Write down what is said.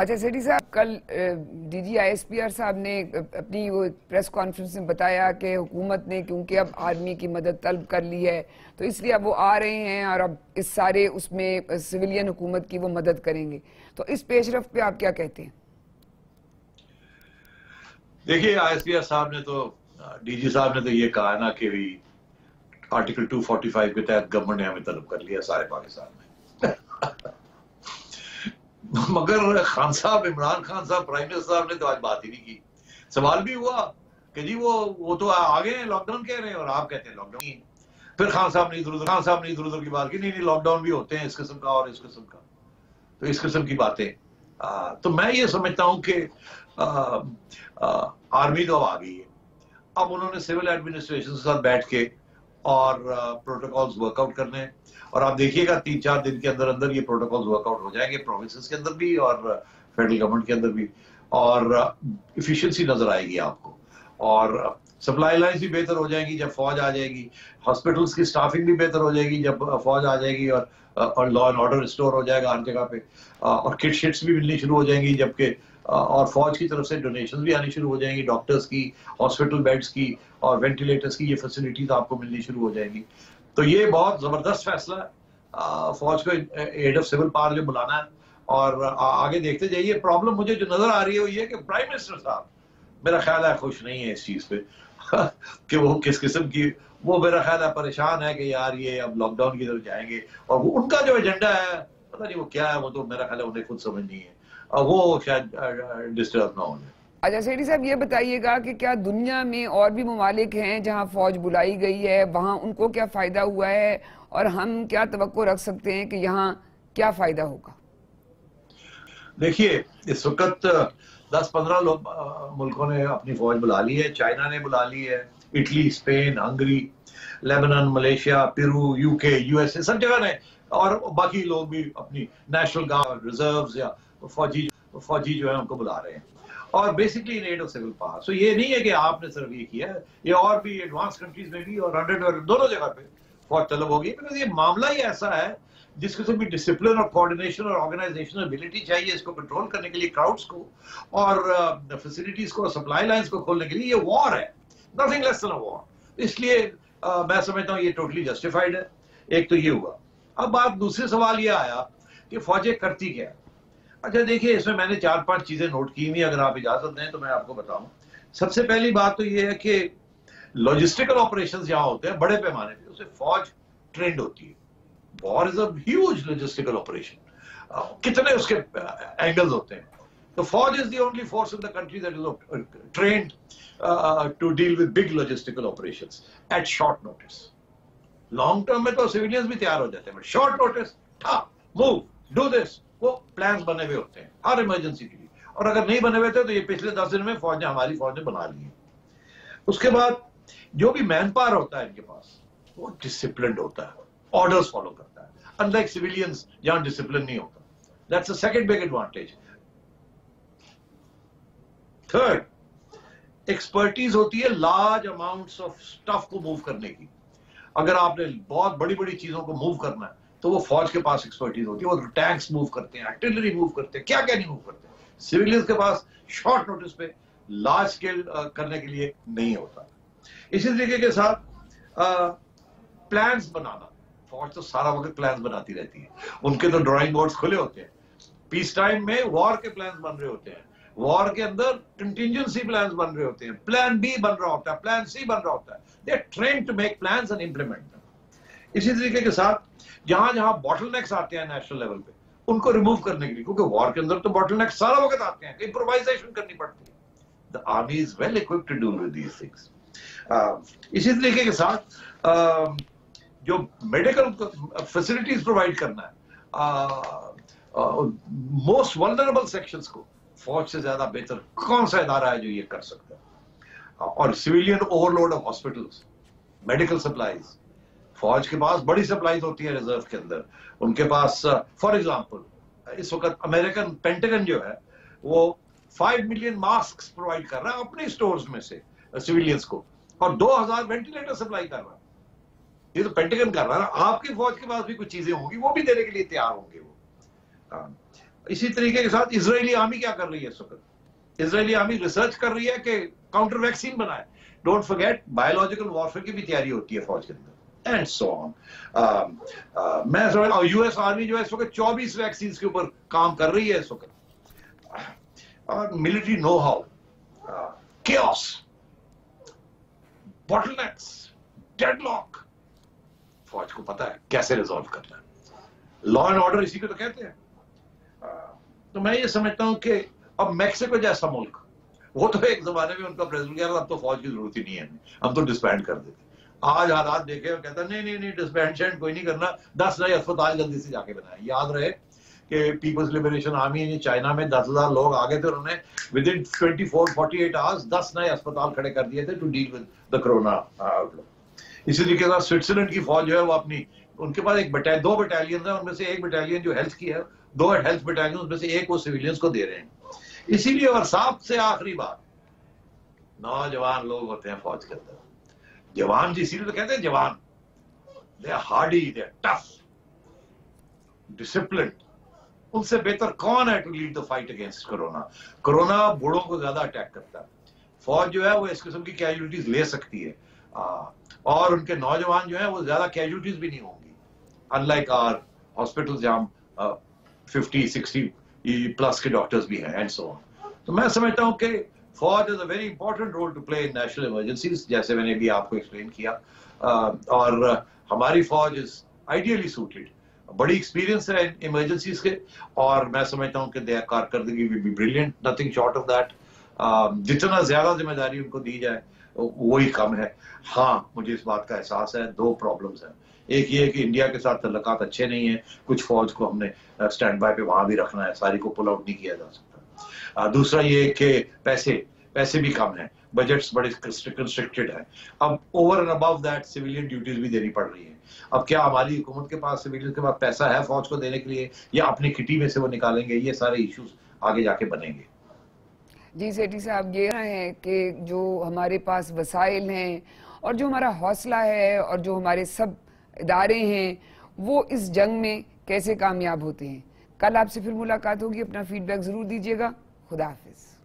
اچھا سیٹی صاحب، کل D G I S P R صاحب نے اپنی وہ پریس کانفرنس میں بتایا کہ حکومت نے کیونکہ اب آرمی کی مدد طلب کر لی ہے، تو اس لیے اب وہ آ رہے ہیں اور اب اس سارے اس میں سویلین حکومت کی وہ مدد کریں گے۔ تو اس پیش رفت پہ آپ کیا کہتے ہیں؟ دیکھیے، آئی ایس پی آر صاحب نے تو، ڈی جی صاحب نے تو یہ کہا نا کہ بھی آرٹیکل ٹو فورٹی فائیو کے تحت گورنمنٹ نے ہمیں طلب کر لیا، سارے پاکستان میں۔ مگر خان صاحب، عمران خان صاحب پرائم منسٹر صاحب نے تو آج بات ہی نہیں کی۔ سوال بھی ہوا کہ جی وہ وہ تو آگے ہیں لاک ڈاؤن کہہ رہے ہیں اور آپ کہتے ہیں لاک ڈاؤن پھر خان صاحب نے ادھر ادھر خان صاحب نے ادھر ادھر کی بات کی۔ نہیں نہیں لاک ڈاؤن بھی ہوتے ہیں اس قسم کا اور اس قسم کا۔ تو اس قسم کی باتیں۔ تو میں یہ سمجھتا ہوں کہ آرمی تو اب آ گئی ہے۔ اب انہوں نے سول ایڈمنسٹریشن کے ساتھ بیٹھ کے اور پروٹوکالز ورک آؤٹ کرنے اور آپ دیکھیے گا تین چار دن کے اندر اندر یہ پروٹوکالز ورک آؤٹ ہو جائیں گے پروونسز کے اندر بھی اور فیڈرل گورنمنٹ کے اندر بھی۔ اور ایفیشنسی نظر آئے گی آپ کو۔ اور سپلائی لائنز بھی بہتر ہو جائیں گی جب فوج آ جائے گی۔ ہاسپٹلس کی سٹافنگ بھی بہتر ہو جائے گی جب فوج آ جائے گی اور لا اینڈ آرڈر ریسٹور ہو جائے گا ہر جگہ پہ۔ اور کٹ شٹس بھی ملنی شروع ہو جائیں گی جبکہ اور فوج کی طرف سے ڈونیشن بھی آنی شروع ہو جائیں گی ڈاکٹرز کی ہاسپٹل بیڈز کی اور وینٹیلیٹرز کی، یہ فیسلٹیز آپ کو ملنی شروع ہو جائیں گی۔ تو یہ بہت زبردست فیصلہ ہے۔ فوج کو ایڈ آف سول پاور جو بلانا ہے۔ اور آگے دیکھتے جائیے پرابلم مجھے جو نظر آ رہی ہے وہ یہ کہ پرائم منسٹر صاحب، میرا خیال ہے خوش نہیں ہے اس چیز پہ۔ کہ وہ کس قسم کی، وہ میرا خیال ہے پریشان ہے کہ یار یہ اب لاک ڈاؤن کی طرف جائیں گے۔ اور ان کا جو ایجنڈا ہے، پتہ نہیں وہ کیا ہے، وہ تو میرا خیال ہے انہیں خود سمجھ نہیں ہے۔ وہ شاید ڈسٹرب نہ ہو جائے اچھا سیٹی صاحب یہ بتائیے گا کہ کیا دنیا میں اور بھی ممالک ہیں جہاں فوج بلائی گئی ہے؟ وہاں ان کو کیا فائدہ ہوا ہے؟ اور ہم کیا توقع رکھ سکتے ہیں کہ یہاں کیا فائدہ ہوگا؟ دیکھیے اس وقت دس پندرہ لوگ ملکوں نے اپنی فوج بلا لی ہے چائنا نے بلا لی ہے Italy Spain Hungary Lebanon Malaysia Peru U K U S A سب جگہ نے اور باقی لوگ بھی اپنی نیشنل گارڈ ریزروز یا فوجی فوجی جو ہے ان کو بلا رہے ہیں۔ اور basically need of civil power so یہ نہیں ہے کہ آپ نے صرف یہ کیا ہے، یہ اور بھی ایڈوانس کنٹریز میں بھی اور ہنڈریڈ دونوں جگہ پہ فوج طلب ہوگی۔ بیکاز یہ معاملہ ہی ایسا ہے، جس قسم کی ڈسپلن اور کوارڈینیشن اور آرگنائزیشن ابیلٹی چاہیے اس کو کنٹرول کرنے کے لیے کراؤڈس کو اور فیسلٹیز کو سپلائی لائنز کو کھولنے کے لیے یہ وار ہے۔ نتھنگ لیس دین وار اس لیے میں سمجھتا ہوں یہ ٹوٹلی جسٹیفائڈ ہے۔ ایک تو یہ ہوا۔ اب بات دوسرے سوال یہ آیا کہ فوجیں کرتی کیا اچھا دیکھیے، اس میں میں نے چار پانچ چیزیں نوٹ کی ہوئی اگر آپ اجازت دیں تو میں آپ کو بتاؤں۔ سب سے پہلی بات تو یہ ہے کہ لاجسٹیکل آپریشن جہاں ہوتے ہیں، بڑے پیمانے پہ اسے فوج ٹرینڈ ہوتی ہے۔ War is a huge logistical operation کتنے اس کے اینگلز ہوتے ہیں۔ تو فوج is the only force in the country that is trained to deal with big logistical operation at short notice long term میں تو سویلینز بھی تیار ہو جاتے ہیں short notice move do this وہ پلانز بنے ہوئے ہوتے ہیں، ہر ایمرجنسی کے لیے۔ اور اگر نہیں بنے ہوئے تھے تو یہ پچھلے دس دن میں فوج نے ہماری فوج نے بنا لی ہیں۔ اس کے بعد جو بھی مین پاور ہوتا ہے ان کے پاس، وہ ڈسپلنڈ ہوتا ہے آرڈرز فالو کرتا ہے۔ ان لائک سویلینز جہاں ڈسپلن نہیں ہوتا۔ That's a second big advantage third expertise ہوتی ہے لارج اماؤنٹس آف سٹف کو موو کرنے کی۔ اگر آپ نے بہت بڑی بڑی چیزوں کو موو کرنا ہے تو وہ فوج کے پاس ایکسپرٹیز ہوتی ہے، وہ ٹینکس موو کرتے ہیں آرٹلری موو کرتے ہیں، کیا کیا نہیں موو کرتے سویلینز کے پاس شارٹ نوٹس پہ لارج سکیل کرنے کے لیے نہیں ہوتا۔ اسی طریقے کے ساتھ پلانز بنانا۔ فوج تو سارا وقت پلانز بناتی رہتی ہے۔ ان کے تو ڈرائنگ بورڈز کھلے ہوتے ہیں۔ پیس ٹائم میں وار کے پلانز بن رہے ہوتے ہیں۔ وار کے اندر کنٹینجنسی پلانز بن رہے ہوتے ہیں۔ پلان بی بن رہا ہوتا ہے پلان سی بن رہا ہوتا ہے۔ They train to make plans and implement اسی طریقے کے ساتھ جہاں جہاں بوٹل نیکس آتے ہیں نیشنل لیول پہ ان کو ریموو کرنے کے لیے کیونکہ وار کے اندر تو بوٹل نیکس سارا وقت آتے ہیں امپرووائزیشن کرنی پڑتی ہے۔ The army is well equipped to deal with these things. اسی طریقے کے ساتھ uh, جو میڈیکل فیسلٹیز پرووائڈ کرنا ہے موسٹ ولنربل سیکشنز کو فوج سے زیادہ بہتر کون سا ادارہ ہے جو یہ کر سکتا ہے؟ اور civilian overload of hospitals medical supplies فوج کے پاس بڑی سپلائیز ہوتی ہیں ریزرو کے اندر۔ ان کے پاس uh, فار ایگزامپل اس وقت امریکن پینٹگن جو ہے، وہ فائیو ملین ماسک پرووائڈ کر رہا ہے اپنے سٹورز میں سے uh, سویلینز کو۔ اور دو ہزار وینٹیلیٹر سپلائی کر رہا ہے۔ یہ تو پینٹگن کر رہا ہے آپ کی فوج کے پاس بھی کچھ چیزیں ہوں گی، وہ بھی دینے کے لیے تیار ہوں گے وہ۔ ہاں۔ اسی طریقے کے ساتھ اسرائیلی آرمی کیا کر رہی ہے اس وقت؟ اسرائیلی آرمی ریسرچ کر رہی ہے کہ کاؤنٹر ویکسین بنائے۔ ڈونٹ فرگیٹ بایولوجیکل وارفیئر کی بھی تیاری ہوتی ہے فوج کے اندر۔ اینڈ سو آن میں سمجھ اور یو ایس آرمی جو ہے اس وقت چوبیس ویکسینز کے اوپر کام کر رہی ہے اس وقت. اور military know how chaos bottlenecks deadlock فوج کو پتا ہے کیسے ریزالو کرنا ہے. لا اینڈ آرڈر اسی کو تو کہتے ہیں. Uh, تو میں یہ سمجھتا ہوں کہ اب میکسیکو جیسا ملک، وہ تو ایک زمانے میں ان کا پریزیڈنٹ کہہ رہا اب تو فوج کی ضرورت ہی نہیں ہے، ہم تو ڈسبینڈ کر دیتے آج حالات دیکھے اور کہتا نہیں نہیں نہیں ڈسبینڈ شینڈ کوئی نہیں کرنا۔ دس نئے اسپتال جلدی سے جا کے بنائے یاد رہے کہ پیپلز لبریشن آرمی چائنا میں دس ہزار لوگ آگے تھے انہوں نے with in twenty four forty eight hours دس نئے اسپتال کھڑے کر دیے تھے to deal with the corona اسی طریقے سے سوئٹزرلینڈ کی فوج جو ہے وہ اپنی، ان کے پاس ایک بٹال دو بٹالین ہیں، ان میں سے ایک بٹالین جو ہیلتھ کی ہے، دو ہیلتھ بٹالین ان میں سے ایک وہ سویلینز کو دے رہے ہیں۔ اسی لیے اور سب سے آخری بات، نوجوان لوگ ہوتے ہیں فوج کے اندر۔ جوان جی اسی لیے تو کہتے ہیں جوان۔ They are hardy they are tough disciplined ان سے بہتر کون ہے to lead the fight against corona corona بوڑھوں کو زیادہ اٹیک کرتا ہے۔ فوج جو ہے وہ اس قسم کی کیجولیٹیز لے سکتی ہے۔ اور ان کے نوجوان جو ہیں وہ زیادہ کیجولیٹیز بھی نہیں ہوں گی۔ ان لائک آر ہاسپٹل جہاں ففٹی سکسٹی پلس کے ڈاکٹرز بھی ہیں اینڈ سو تو میں سمجھتا ہوں کہ فوج is a very important role to play in national emergencies جیسے میں نے بھی آپ کو ایکسپلین کیا۔ اور ہماری فوج از آئیڈیلی سوٹیڈ بڑی ایکسپیرینس ہے ایمرجنسیز کے، اور میں سمجھتا ہوں کہ دیا کارکردگی بھی بھی brilliant nothing short of that جتنا زیادہ ذمہ داری ان کو دی جائے، وہی کم ہے۔ ہاں مجھے اس بات کا احساس ہے، دو پرابلمز ہیں۔ ایک یہ کہ انڈیا کے ساتھ تعلقات اچھے نہیں ہیں، کچھ فوج کو ہم نے اسٹینڈ بائی پہ وہاں بھی رکھنا ہے، ساری کو پل آؤٹ نہیں کیا جا سکتا۔ دوسرا یہ کہ پیسے پیسے بھی کم ہیں بجٹس بڑے کنسٹرکٹڈ ہیں۔ اب over and above that civilian duties بھی دینی پڑ رہی ہیں۔ اب کیا ہماری حکومت کے پاس سویلین کے پاس پیسہ ہے فوج کو دینے کے لیے یا اپنی کٹی میں سے وہ نکالیں گے؟ یہ سارے ایشوز آگے جا کے بنیں گے۔ جی سیٹی صاحب، یہ ہیں کہ جو ہمارے پاس وسائل ہیں اور جو ہمارا حوصلہ ہے اور جو ہمارے سب ادارے ہیں، وہ اس جنگ میں کیسے کامیاب ہوتے ہیں؟ کل آپ سے پھر ملاقات ہوگی اپنا فیڈ بیک ضرور دیجیے گا۔ خدا حافظ۔